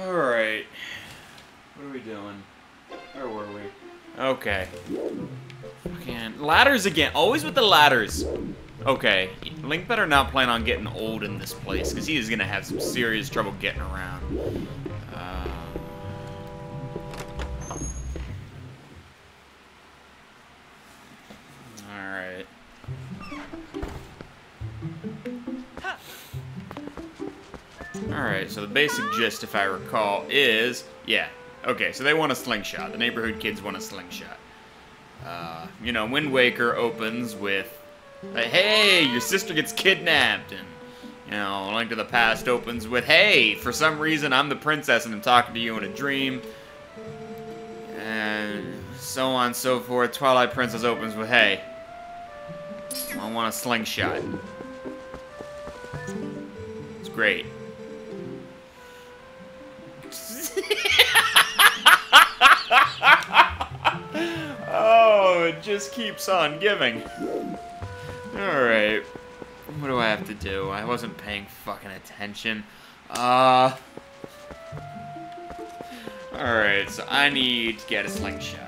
Alright. What are we doing? Where were we? Okay. Fucking ladders again. Always with the ladders. Okay. Link better not plan on getting old in this place, because he is going to have some serious trouble getting around. Uh... So the basic gist, if I recall, is... Yeah, okay, so they want a slingshot. The neighborhood kids want a slingshot. Uh, you know, Wind Waker opens with, hey, your sister gets kidnapped, and, you know, Link to the Past opens with, hey, for some reason I'm the princess and I'm talking to you in a dream, and so on and so forth. Twilight Princess opens with, hey, I want a slingshot. It's great. Just keeps on giving. Alright. What do I have to do? I wasn't paying fucking attention. Uh... Alright, so I need to get a slingshot.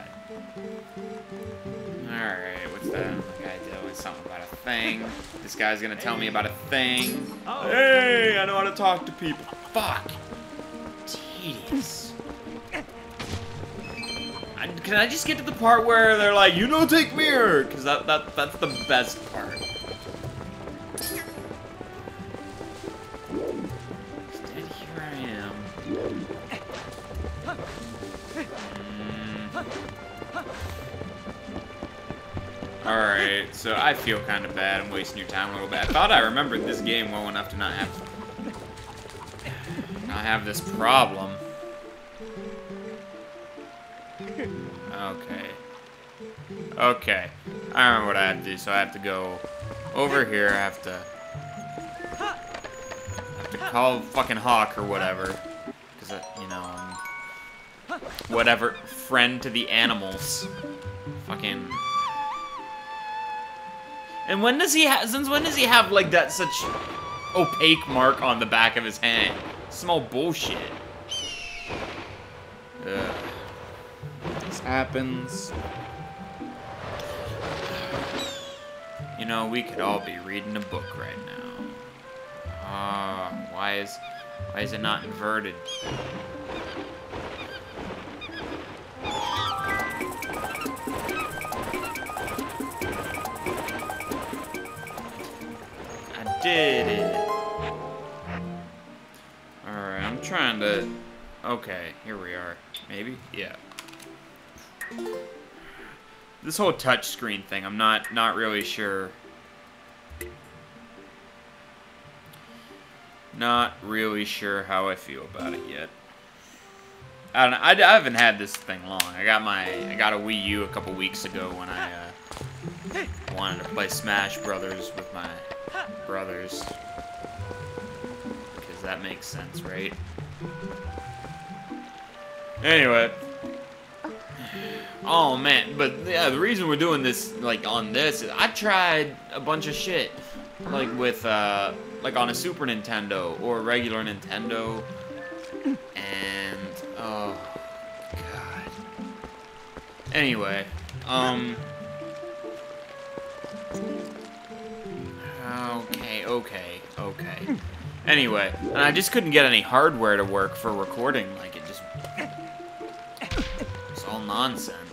Alright, what's that guy doing? Something about a thing. This guy's gonna tell me about a thing. Hey, I know how to talk to people. Fuck. Tedious. Can I just get to the part where they're like, you know, take me here? Because that, that, that's the best part. Here I am. Mm. Alright, so I feel kind of bad. I'm wasting your time a little bit. I thought I remembered this game well enough to not have not have this problem. Okay. Okay. I remember what I have to do, so I have to go over here. I have to I have to call fucking Hawk or whatever. Because, uh, you know, I'm whatever, friend to the animals. Fucking... And when does he have, since when does he have, like, that such opaque mark on the back of his hand? Small bullshit. Ugh. Happens. You know, we could all be reading a book right now. Ah, why is, why is it not inverted? I did it. Alright, I'm trying to... Okay, here we are. Maybe? Yeah. This whole touchscreen thing, I'm not not really sure. Not really sure how I feel about it yet. I don't know, I, I haven't had this thing long. I got my I got a Wii U a couple weeks ago when I uh, wanted to play Smash Brothers with my brothers. Because that makes sense, right? Anyway. Oh man, but yeah, the reason we're doing this like on this is I tried a bunch of shit. Like with uh like on a Super Nintendo or a regular Nintendo. And oh god. Anyway, um Okay, okay, okay. Anyway, and I just couldn't get any hardware to work for recording. Like, it just... It's all nonsense.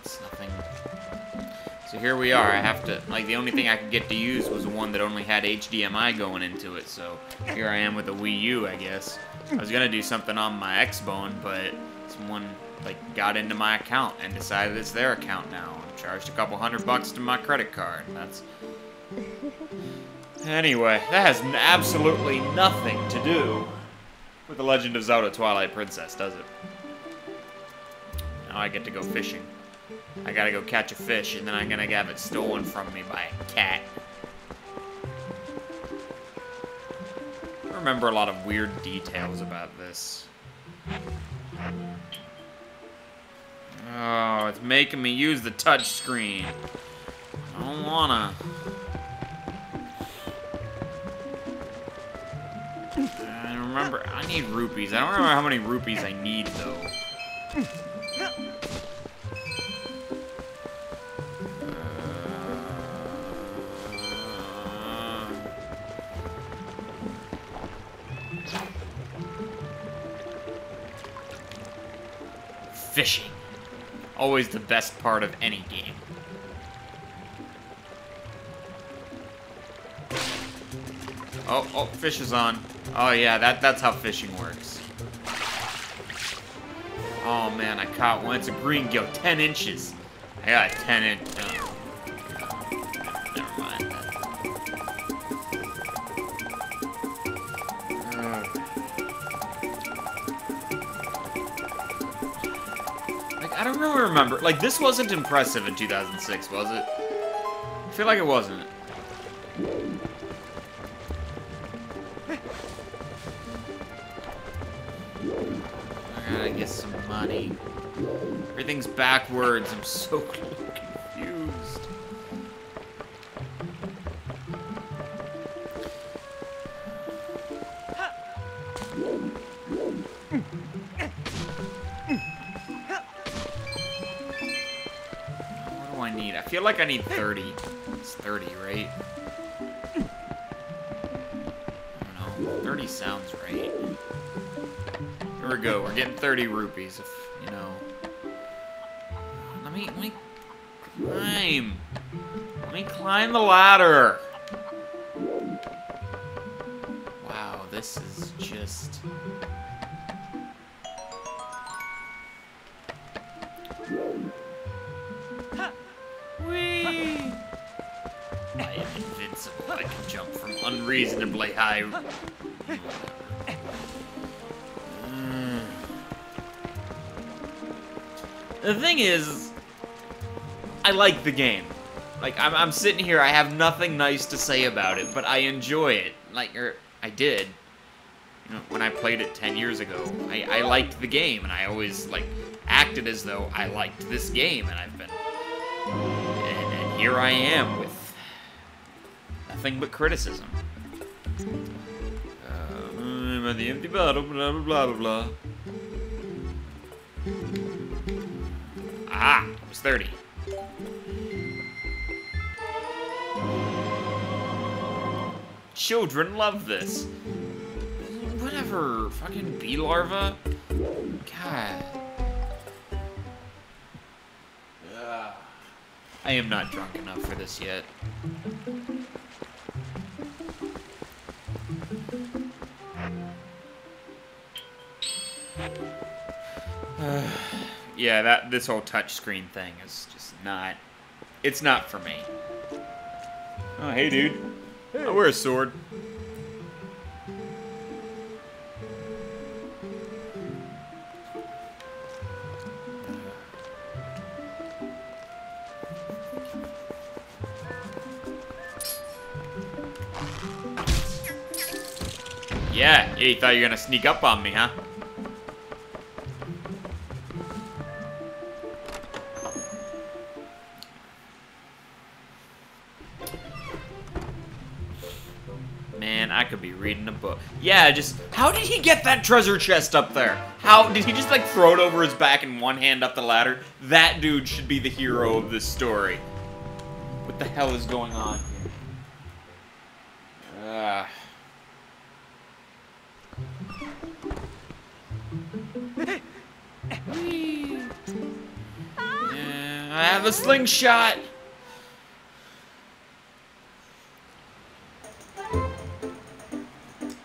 So here we are. I have to... Like, the only thing I could get to use was one that only had HDMI going into it. So here I am with a Wii U, I guess. I was gonna do something on my Xbone, but someone, like, got into my account and decided it's their account now. And charged a couple hundred bucks to my credit card. That's... Anyway, that has absolutely nothing to do with The Legend of Zelda Twilight Princess, does it? Now I get to go fishing. I gotta go catch a fish, and then I'm gonna have it stolen from me by a cat. I remember a lot of weird details about this. Oh, it's making me use the touch screen. I don't wanna. I remember. I need rupees. I don't remember how many rupees I need, though. Fishing. Always the best part of any game. Oh, oh, fish is on. Oh yeah, that that's how fishing works. Oh man, I caught one. It's a Greengill, 10 inches. I got a 10 inch. Oh. Don't really remember. Like, this wasn't impressive in 2006, was it? I feel like it wasn't. I gotta get some money. Everything's backwards. I'm so confused. Feel like I need 30. It's 30, right? I don't know. 30 sounds right. Here we go. We're getting 30 rupees, if, you know. Let me, let me climb. Let me climb the ladder. Wow, this is just... I am invincible. I can jump from unreasonably high. Mm. The thing is, I like the game. Like, I'm, I'm sitting here, I have nothing nice to say about it, but I enjoy it. Like, or I did. You know, when I played it 10 years ago, I, I liked the game, and I always, like, acted as though I liked this game, and I've been... Here I am with nothing but criticism. Uh, the empty bottle, blah, blah, blah, blah, blah. Ah, it was 30. Children love this. Whatever, fucking bee larva. God. I am not drunk enough for this yet. yeah, that this whole touchscreen thing is just not. It's not for me. Oh, hey, dude. I oh, wear a sword. Yeah, yeah, you thought you were gonna sneak up on me, huh? Man, I could be reading a book. Yeah, just how did he get that treasure chest up there? How did he just like throw it over his back and one hand up the ladder? That dude should be the hero of this story. What the hell is going on here? Ah. Have a slingshot.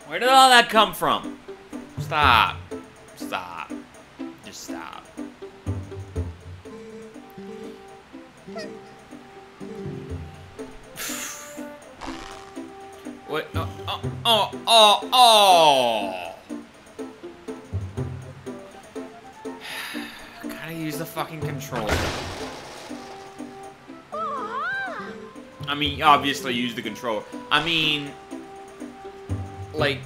Where did all that come from? Stop. Stop. Just stop. What? Oh, uh, oh, uh, oh, uh, oh, oh! Gotta use the fucking controller. I mean, obviously use the controller. I mean, like,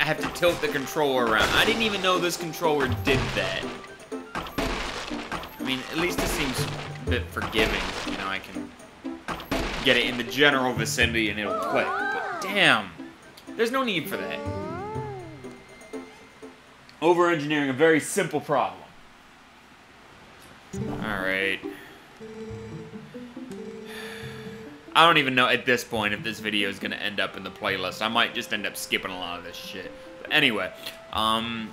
I have to tilt the controller around. I didn't even know this controller did that. I mean, at least it seems a bit forgiving. You know, I can get it in the general vicinity and it'll click. But damn, there's no need for that. Over-engineering a very simple problem. Alright. I don't even know at this point if this video is going to end up in the playlist. I might just end up skipping a lot of this shit. But anyway, um,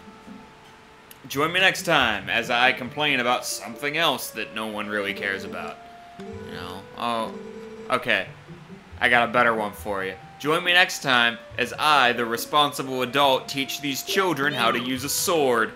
join me next time as I complain about something else that no one really cares about. You know, oh, okay. I got a better one for you. Join me next time as I, the responsible adult, teach these children how to use a sword.